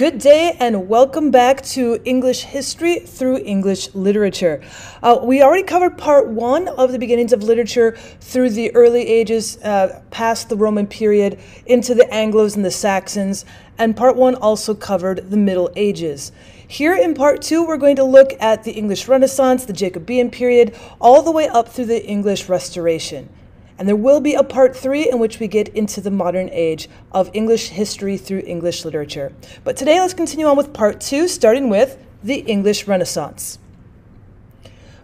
Good day and welcome back to English History through English Literature. Uh, we already covered part one of the beginnings of literature through the early ages, uh, past the Roman period, into the Anglos and the Saxons, and part one also covered the Middle Ages. Here in part two, we're going to look at the English Renaissance, the Jacobean period, all the way up through the English Restoration. And there will be a part three in which we get into the modern age of English history through English literature. But today, let's continue on with part two, starting with the English Renaissance.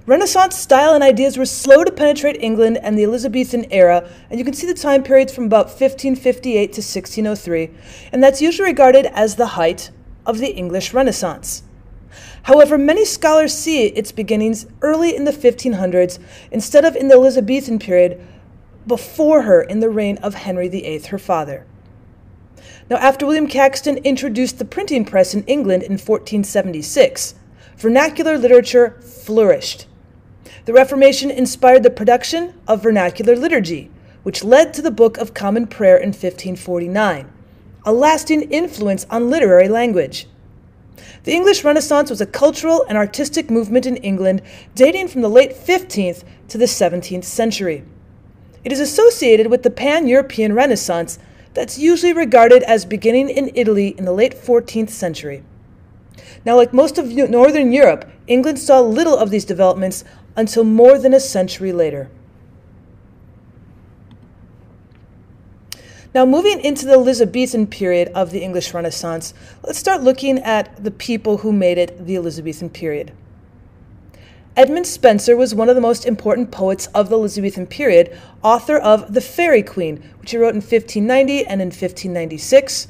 Renaissance style and ideas were slow to penetrate England and the Elizabethan era, and you can see the time periods from about 1558 to 1603, and that's usually regarded as the height of the English Renaissance. However, many scholars see its beginnings early in the 1500s instead of in the Elizabethan period, before her in the reign of Henry VIII, her father. Now, after William Caxton introduced the printing press in England in 1476, vernacular literature flourished. The Reformation inspired the production of vernacular liturgy, which led to the Book of Common Prayer in 1549, a lasting influence on literary language. The English Renaissance was a cultural and artistic movement in England dating from the late 15th to the 17th century. It is associated with the pan European Renaissance that's usually regarded as beginning in Italy in the late 14th century. Now, like most of Northern Europe, England saw little of these developments until more than a century later. Now, moving into the Elizabethan period of the English Renaissance, let's start looking at the people who made it the Elizabethan period. Edmund Spenser was one of the most important poets of the Elizabethan period, author of The Faerie Queene, which he wrote in 1590 and in 1596.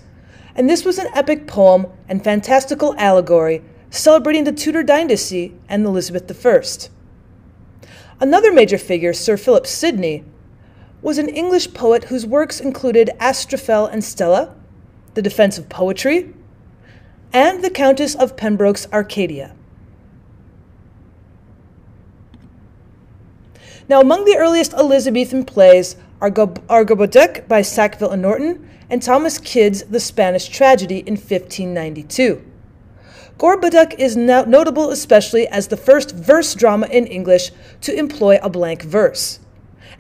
And this was an epic poem and fantastical allegory celebrating the Tudor dynasty and Elizabeth I. Another major figure, Sir Philip Sidney, was an English poet whose works included Astrophel and Stella, The Defense of Poetry, and The Countess of Pembroke's Arcadia. Now, among the earliest Elizabethan plays are Gorboduc by Sackville and Norton and Thomas Kyd's The Spanish Tragedy in 1592. Gorboduc is notable especially as the first verse drama in English to employ a blank verse,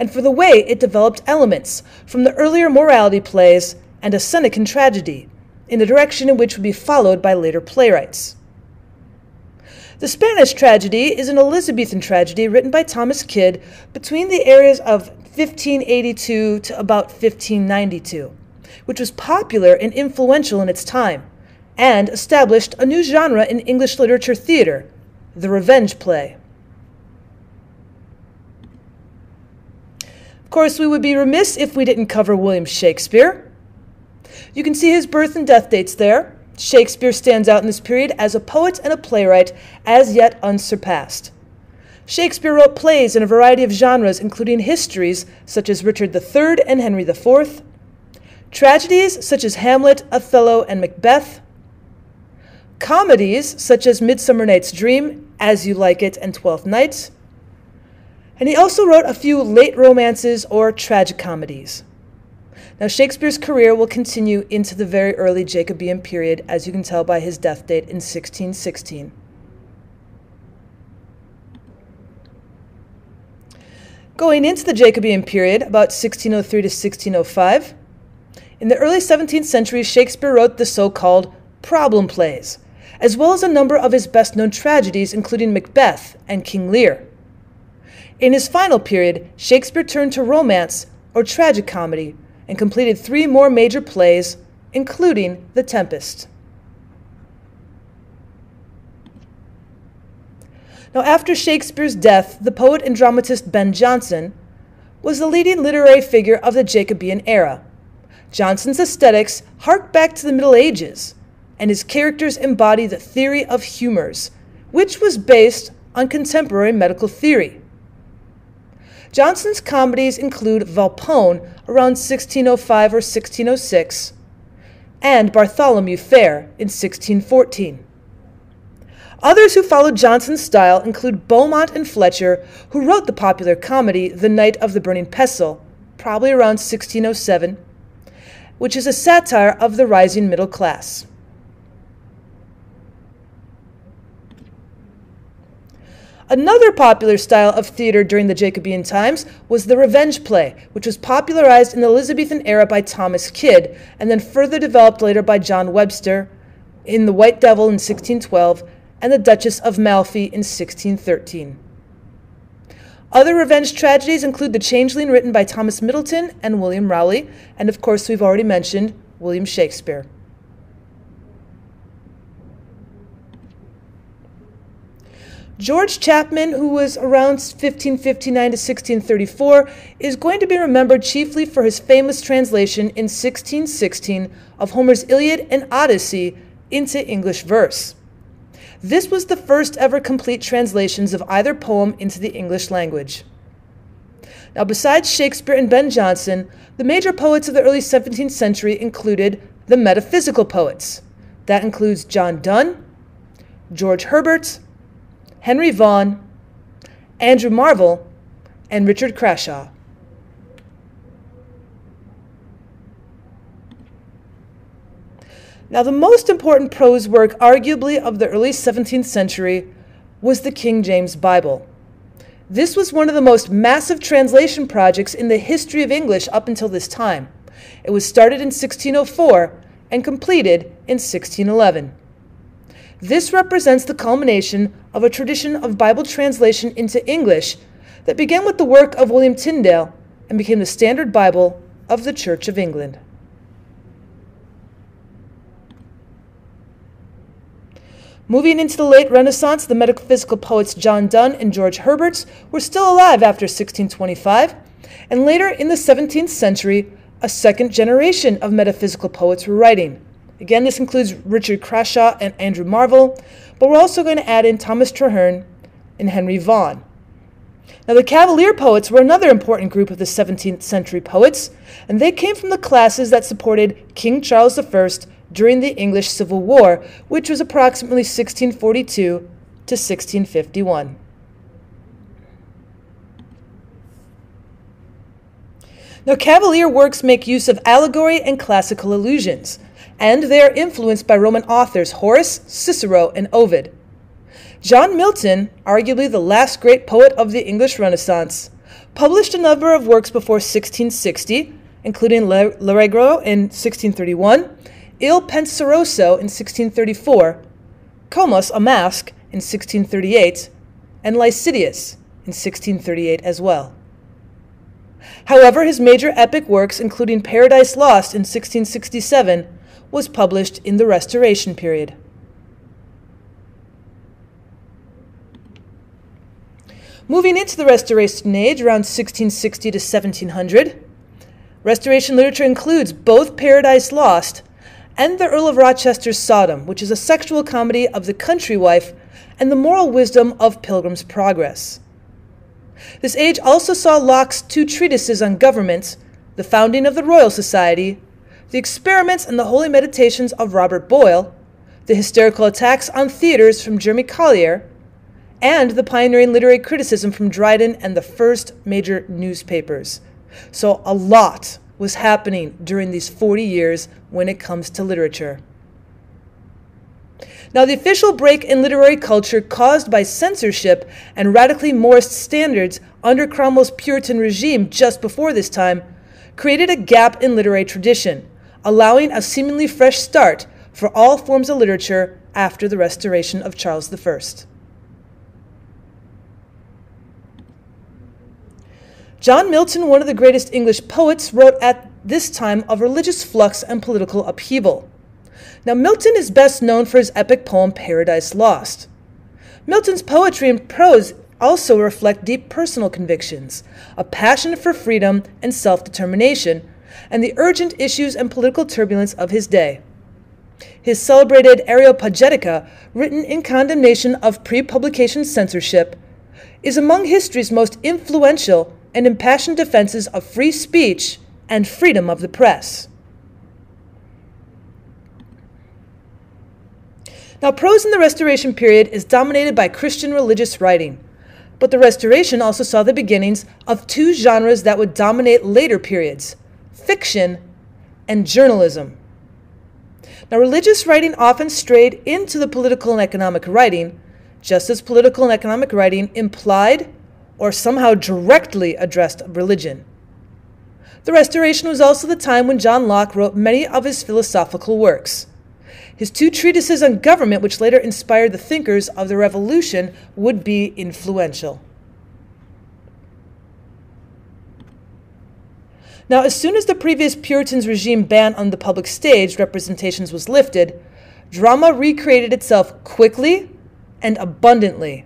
and for the way it developed elements from the earlier morality plays and a Senecan tragedy, in the direction in which would be followed by later playwrights. The Spanish tragedy is an Elizabethan tragedy written by Thomas Kyd between the areas of 1582 to about 1592, which was popular and influential in its time, and established a new genre in English literature theater, the revenge play. Of course, we would be remiss if we didn't cover William Shakespeare. You can see his birth and death dates there. Shakespeare stands out in this period as a poet and a playwright as yet unsurpassed. Shakespeare wrote plays in a variety of genres, including histories such as Richard III and Henry IV, tragedies such as Hamlet, Othello, and Macbeth, comedies such as Midsummer Night's Dream, As You Like It, and Twelfth Night, and he also wrote a few late romances or tragicomedies. Now, Shakespeare's career will continue into the very early Jacobean period, as you can tell by his death date in 1616. Going into the Jacobean period, about 1603 to 1605, in the early 17th century, Shakespeare wrote the so called problem plays, as well as a number of his best known tragedies, including Macbeth and King Lear. In his final period, Shakespeare turned to romance or tragic comedy and completed three more major plays, including The Tempest. Now, after Shakespeare's death, the poet and dramatist Ben Jonson was the leading literary figure of the Jacobean era. Jonson's aesthetics hark back to the Middle Ages, and his characters embody the theory of humors, which was based on contemporary medical theory. Jonson's comedies include Volpone around 1605 or 1606 and Bartholomew Fair in 1614. Others who followed Jonson's style include Beaumont and Fletcher, who wrote the popular comedy The Knight of the Burning Pestle, probably around 1607, which is a satire of the rising middle class. Another popular style of theater during the Jacobean times was the revenge play, which was popularized in the Elizabethan era by Thomas Kyd and then further developed later by John Webster in The White Devil in 1612 and The Duchess of Malfi in 1613. Other revenge tragedies include The Changeling, written by Thomas Middleton and William Rowley, and of course, we've already mentioned William Shakespeare. George Chapman, who was around 1559 to 1634, is going to be remembered chiefly for his famous translation in 1616 of Homer's Iliad and Odyssey into English verse. This was the first ever complete translations of either poem into the English language. Now, besides Shakespeare and Ben Jonson, the major poets of the early 17th century included the metaphysical poets. That includes John Donne, George Herbert, Henry Vaughan, Andrew Marvell, and Richard Crashaw. Now, the most important prose work, arguably, of the early 17th century was the King James Bible. This was one of the most massive translation projects in the history of English up until this time. It was started in 1604 and completed in 1611. This represents the culmination of a tradition of Bible translation into English that began with the work of William Tyndale and became the standard Bible of the Church of England. Moving into the late Renaissance, the metaphysical poets John Donne and George Herbert were still alive after 1625, and later in the 17th century, a second generation of metaphysical poets were writing. Again, this includes Richard Crashaw and Andrew Marvell, but we're also going to add in Thomas Traherne and Henry Vaughan. Now, the Cavalier poets were another important group of the 17th century poets, and they came from the classes that supported King Charles I during the English Civil War, which was approximately 1642 to 1651. Now, Cavalier works make use of allegory and classical allusions and they are influenced by Roman authors Horace, Cicero, and Ovid. John Milton, arguably the last great poet of the English Renaissance, published a number of works before 1660, including L'Allegro in 1631, Il Penseroso in 1634, Comus, a Masque in 1638, and Lycidas in 1638 as well. However, his major epic works, including Paradise Lost in 1667, was published in the Restoration period. Moving into the Restoration Age, around 1660 to 1700, Restoration literature includes both Paradise Lost and the Earl of Rochester's Sodom, which is a sexual comedy of the country wife and the moral wisdom of Pilgrim's Progress. This age also saw Locke's two treatises on government, The Founding of the Royal Society the experiments and the holy meditations of Robert Boyle, the hysterical attacks on theaters from Jeremy Collier, and the pioneering literary criticism from Dryden and the first major newspapers. So, a lot was happening during these 40 years when it comes to literature. Now, the official break in literary culture caused by censorship and radically Morrist standards under Cromwell's Puritan regime just before this time created a gap in literary tradition allowing a seemingly fresh start for all forms of literature after the restoration of Charles I. John Milton, one of the greatest English poets, wrote at this time of religious flux and political upheaval. Now, Milton is best known for his epic poem Paradise Lost. Milton's poetry and prose also reflect deep personal convictions, a passion for freedom and self determination, and the urgent issues and political turbulence of his day. His celebrated Areopagitica, written in condemnation of pre publication censorship, is among history's most influential and impassioned defenses of free speech and freedom of the press. Now, prose in the Restoration period is dominated by Christian religious writing, but the Restoration also saw the beginnings of two genres that would dominate later periods fiction, and journalism. Now, religious writing often strayed into the political and economic writing, just as political and economic writing implied or somehow directly addressed religion. The Restoration was also the time when John Locke wrote many of his philosophical works. His two treatises on government, which later inspired the thinkers of the Revolution, would be influential. Now, as soon as the previous Puritans' regime ban on the public stage representations was lifted, drama recreated itself quickly and abundantly.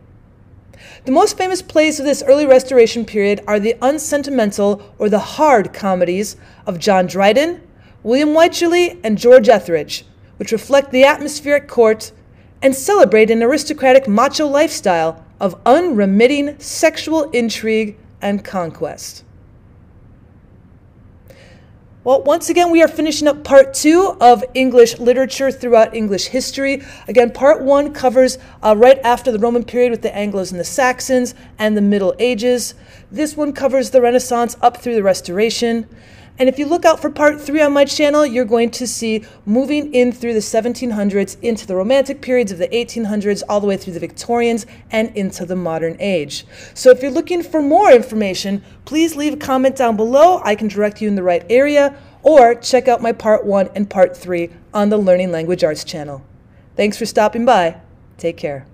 The most famous plays of this early Restoration period are the unsentimental or the hard comedies of John Dryden, William Wycherley, and George Etherege, which reflect the atmosphere at court and celebrate an aristocratic macho lifestyle of unremitting sexual intrigue and conquest. Well, once again, we are finishing up part two of English literature throughout English history. Again, part one covers uh, right after the Roman period with the Anglos and the Saxons and the Middle Ages. This one covers the Renaissance up through the Restoration. And if you look out for part three on my channel, you're going to see moving in through the 1700s into the Romantic periods of the 1800s, all the way through the Victorians and into the modern age. So if you're looking for more information, please leave a comment down below. I can direct you in the right area, or check out my part one and part three on the Learning Language Arts channel. Thanks for stopping by. Take care.